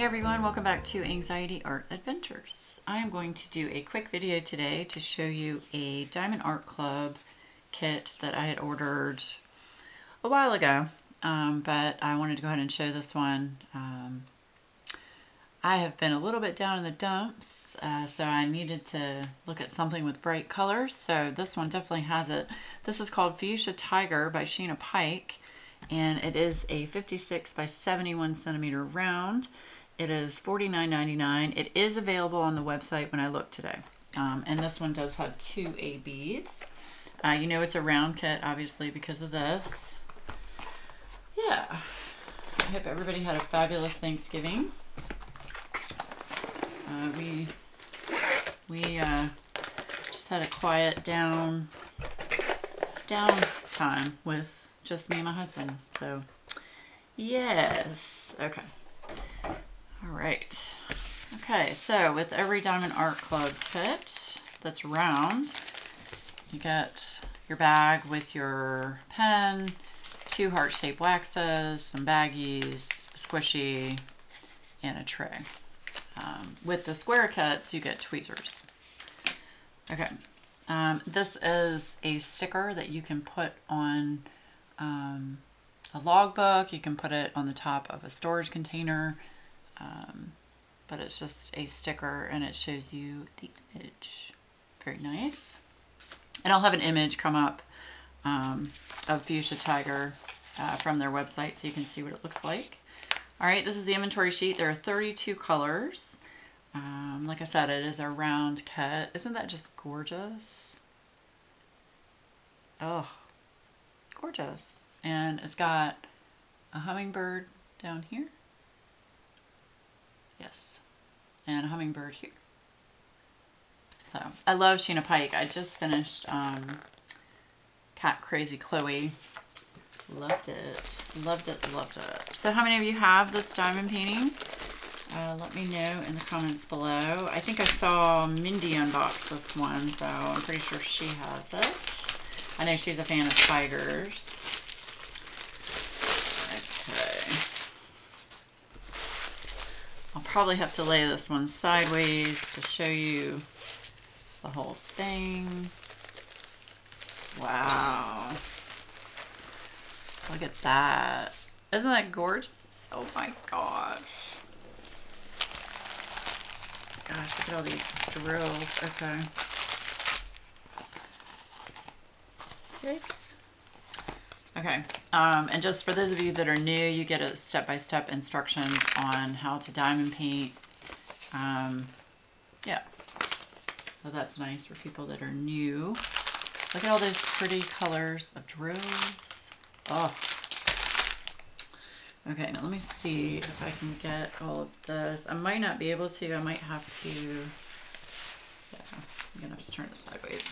Hey everyone, welcome back to Anxiety Art Adventures. I am going to do a quick video today to show you a Diamond Art Club kit that I had ordered a while ago, um, but I wanted to go ahead and show this one. Um, I have been a little bit down in the dumps, uh, so I needed to look at something with bright colors, so this one definitely has it. This is called Fuchsia Tiger by Sheena Pike, and it is a 56 by 71 centimeter round. It is $49.99. It is available on the website when I looked today. Um, and this one does have two ABs. Uh, you know it's a round kit, obviously, because of this. Yeah. I hope everybody had a fabulous Thanksgiving. Uh, we we uh, just had a quiet down down time with just me and my husband. So, yes. Okay. Right. Okay, so with every Diamond Art Club kit that's round, you get your bag with your pen, two heart-shaped waxes, some baggies, squishy, and a tray. Um, with the square kits, you get tweezers. Okay, um, this is a sticker that you can put on um, a logbook. You can put it on the top of a storage container. Um, but it's just a sticker and it shows you the image. Very nice. And I'll have an image come up um, of Fuchsia Tiger uh, from their website so you can see what it looks like. All right, this is the inventory sheet. There are 32 colors. Um, like I said, it is a round cut. Isn't that just gorgeous? Oh, gorgeous. And it's got a hummingbird down here. Yes. And a hummingbird here. So I love Sheena Pike. I just finished um, Cat Crazy Chloe. Loved it. Loved it. Loved it. So how many of you have this diamond painting? Uh, let me know in the comments below. I think I saw Mindy unbox this one, so I'm pretty sure she has it. I know she's a fan of tigers. I'll probably have to lay this one sideways to show you the whole thing. Wow. Look at that. Isn't that gorgeous? Oh my gosh. Gosh, look at all these drills. Okay. Yikes. Okay, um, and just for those of you that are new, you get a step-by-step -step instructions on how to diamond paint. Um, yeah, so that's nice for people that are new. Look at all those pretty colors of drills. Oh. Okay, now let me see if I can get all of this. I might not be able to. I might have to, yeah, I'm gonna have to turn it sideways.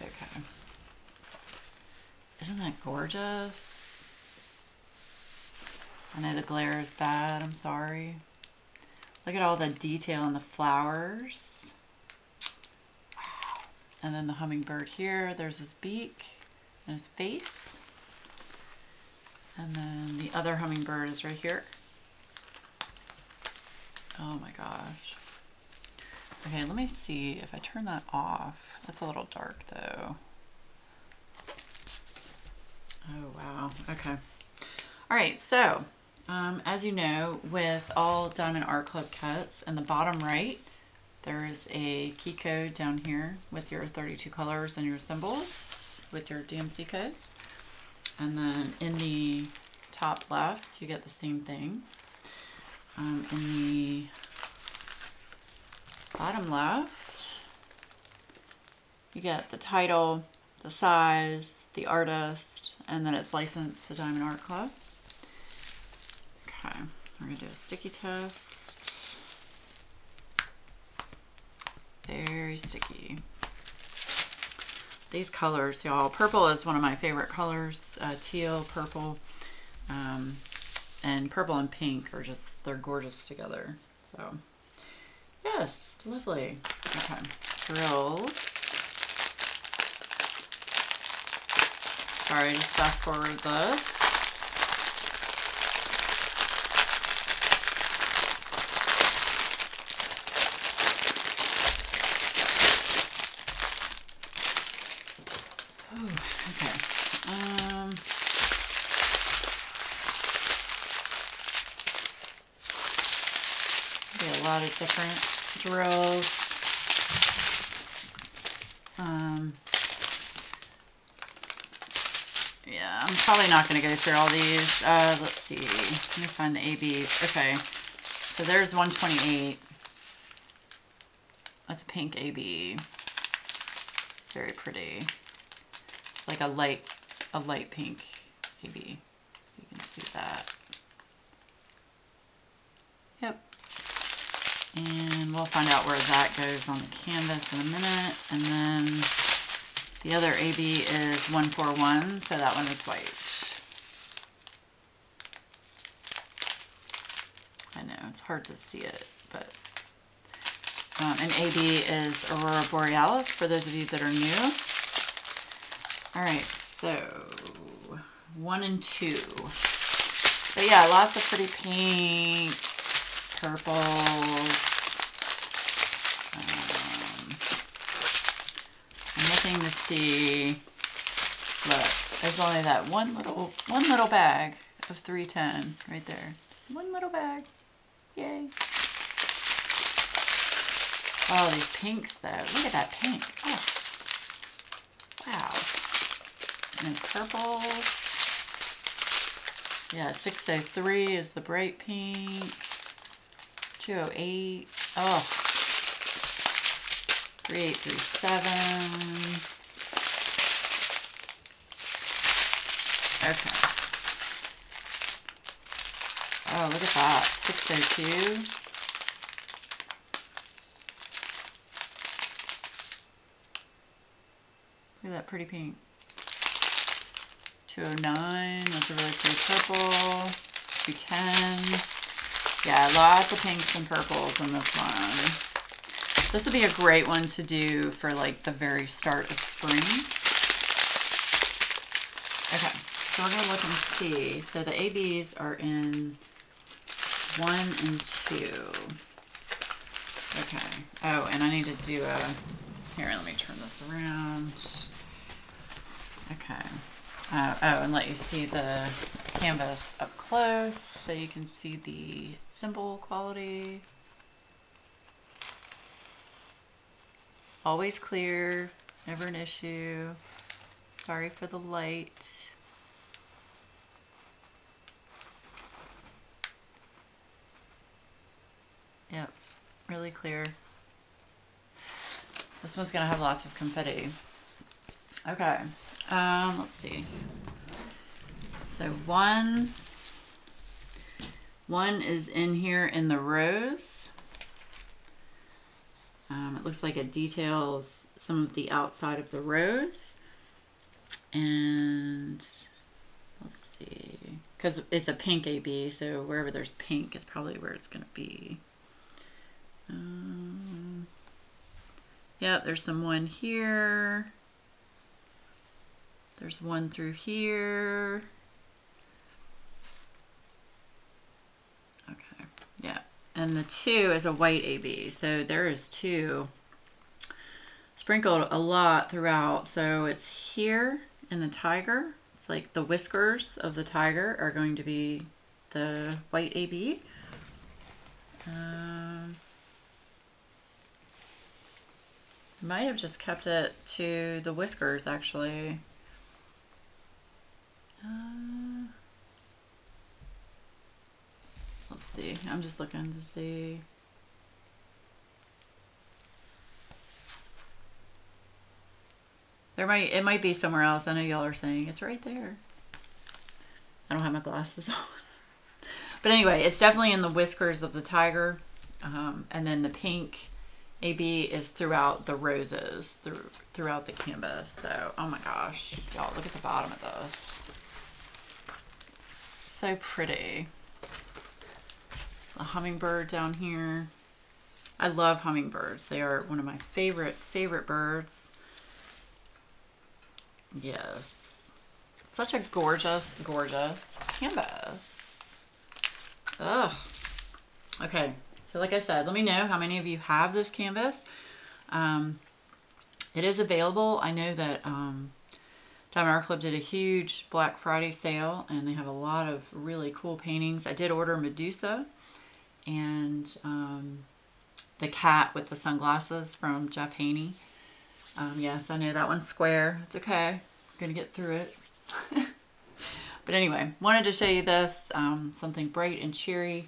Okay. Isn't that gorgeous? I know the glare is bad. I'm sorry. Look at all the detail in the flowers. Wow. And then the hummingbird here. There's his beak and his face. And then the other hummingbird is right here. Oh my gosh. Okay, let me see if I turn that off. That's a little dark though. Oh, wow. Okay. All right. So, um, as you know, with all Diamond Art Club cuts, in the bottom right, there's a key code down here with your 32 colors and your symbols with your DMC codes. And then in the top left, you get the same thing. Um, in the bottom left, you get the title, the size, the artist, and then it's licensed to Diamond Art Club. Okay, we're gonna do a sticky test. Very sticky. These colors, y'all. Purple is one of my favorite colors. Uh, teal, purple, um, and purple and pink are just, they're gorgeous together. So, yes, lovely. Okay, drills. Sorry, just fast forward this. lot of different drills. Um, yeah, I'm probably not going to go through all these. Uh, let's see. Let me find the ABs. Okay. So there's 128. That's a pink AB. Very pretty. Like a light, a light pink AB. You can see that. Yep. And we'll find out where that goes on the canvas in a minute. And then the other AB is 141, so that one is white. I know, it's hard to see it, but um, and AB is Aurora Borealis for those of you that are new. All right, so one and two. But yeah, lots of pretty pink, purples. Um, Looking to see. Look, there's only that one little one little bag of 310 right there. one little bag. Yay. Oh, these pinks though. Look at that pink. Oh. Wow. And purples. Yeah, 603 is the bright pink. 208. Oh. 3837. Okay. Oh, look at that. 602. Look at that pretty pink. 209, that's a really pretty purple. 210. Yeah, lots of pinks and purples in this one. This would be a great one to do for like the very start of spring. Okay, so we're gonna look and see. So the ABs are in one and two. Okay. Oh, and I need to do a, here, let me turn this around. Okay. Uh, oh, and let you see the canvas up close so you can see the symbol quality. Always clear, never an issue. Sorry for the light. Yep, really clear. This one's gonna have lots of confetti. Okay. Um, let's see. So one, one is in here in the rose. Um, it looks like it details some of the outside of the rose. And let's see, because it's a pink AB, so wherever there's pink is probably where it's going to be. Um, yep, there's some one here. There's one through here. Okay, And the two is a white AB. So there is two sprinkled a lot throughout. So it's here in the tiger. It's like the whiskers of the tiger are going to be the white AB. Um, might have just kept it to the whiskers actually. Uh, let's see. I'm just looking to see. There might it might be somewhere else. I know y'all are saying it's right there. I don't have my glasses on. But anyway, it's definitely in the whiskers of the tiger. Um, and then the pink AB is throughout the roses, through, throughout the canvas. So, oh my gosh, y'all, look at the bottom of this. So pretty. The hummingbird down here. I love hummingbirds. They are one of my favorite, favorite birds. Yes. Such a gorgeous, gorgeous canvas. Ugh. Okay. So like I said, let me know how many of you have this canvas. Um, it is available. I know that um, Diamond Art Club did a huge Black Friday sale and they have a lot of really cool paintings. I did order Medusa and um, the cat with the sunglasses from Jeff Haynie. Um, yes, I know that one's square. It's okay. We're going to get through it. but anyway, wanted to show you this, um, something bright and cheery.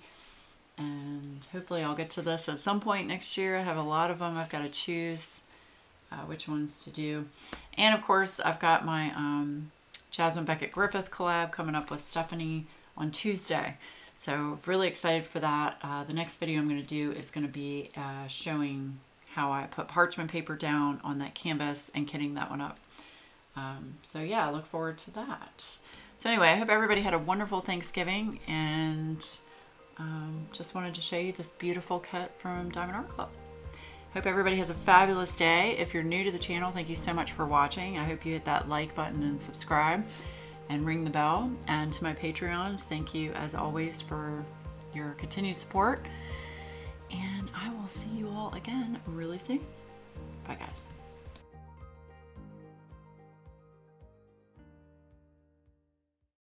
And hopefully I'll get to this at some point next year. I have a lot of them. I've got to choose uh, which ones to do. And of course, I've got my um, Jasmine Becket-Griffith collab coming up with Stephanie on Tuesday. So really excited for that. Uh, the next video I'm going to do is going to be uh, showing how I put parchment paper down on that canvas and kitting that one up. Um, so yeah, I look forward to that. So anyway, I hope everybody had a wonderful Thanksgiving and um, just wanted to show you this beautiful cut from Diamond Art Club. Hope everybody has a fabulous day. If you're new to the channel, thank you so much for watching. I hope you hit that like button and subscribe and ring the bell. And to my Patreons, thank you as always for your continued support. And I will see you all again really soon. Bye guys.